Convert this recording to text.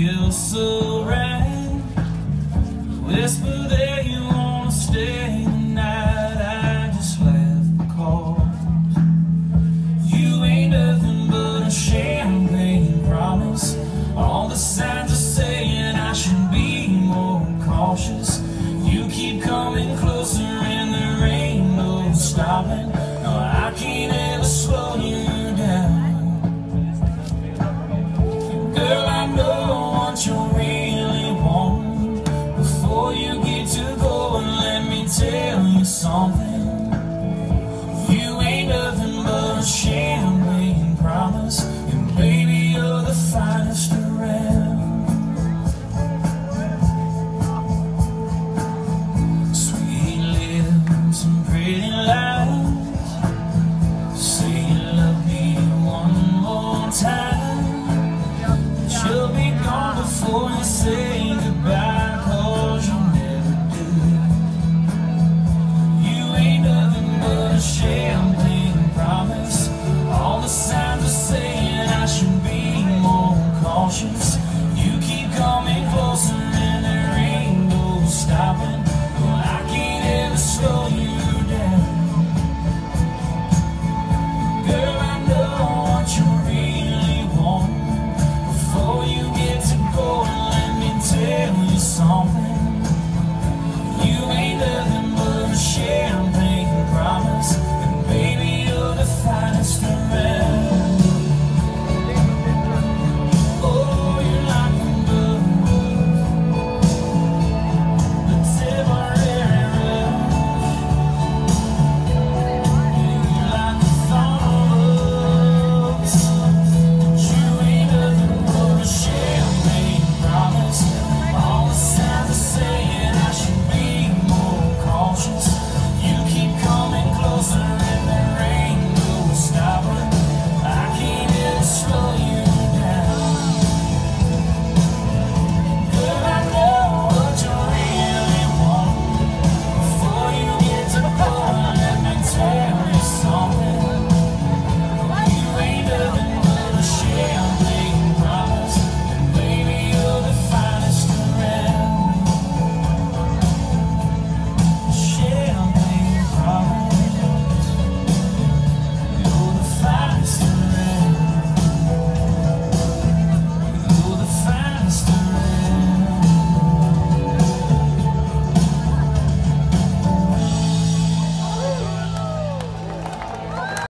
feel so right. Whisper there you wanna stay the night. I just laugh because you ain't nothing but a champagne promise. All the signs are saying I should be more cautious. You keep coming closer and there ain't no stopping. No, I can't. what you really want. Before you get to going, let me tell you something. You ain't nothing but a champagne promise And baby, you're the finest around. Sweet lips and pretty lips